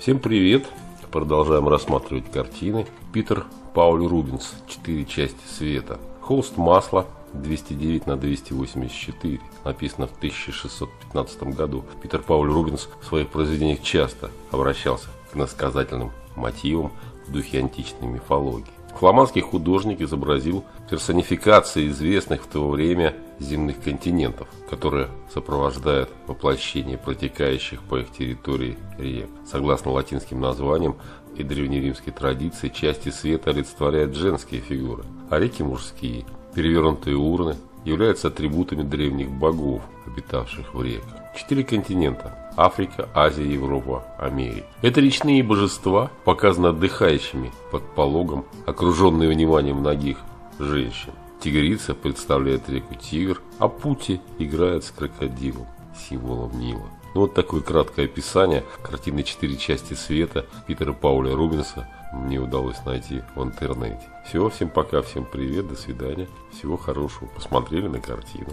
Всем привет! Продолжаем рассматривать картины. Питер Пауль Рубинс. Четыре части света. Холст масла 209 на 284. Написано в 1615 году. Питер Пауль Рубинс в своих произведениях часто обращался к насказательным мотивам в духе античной мифологии. Фламандский художник изобразил персонификации известных в то время земных континентов, которые сопровождают воплощение протекающих по их территории рек. Согласно латинским названиям и древнеримской традиции, части света олицетворяют женские фигуры, а реки мужские. Перевернутые урны являются атрибутами древних богов, обитавших в реках. Четыре континента – Африка, Азия, Европа, Америка. Это речные божества показаны отдыхающими под пологом, окруженные вниманием многих женщин. Тигрица представляет реку Тигр, а Пути играет с крокодилом, символом Нила. Ну, вот такое краткое описание картины «Четыре части света» Питера Пауля Рубинса мне удалось найти в интернете. Все, всем пока, всем привет, до свидания, всего хорошего, посмотрели на картину.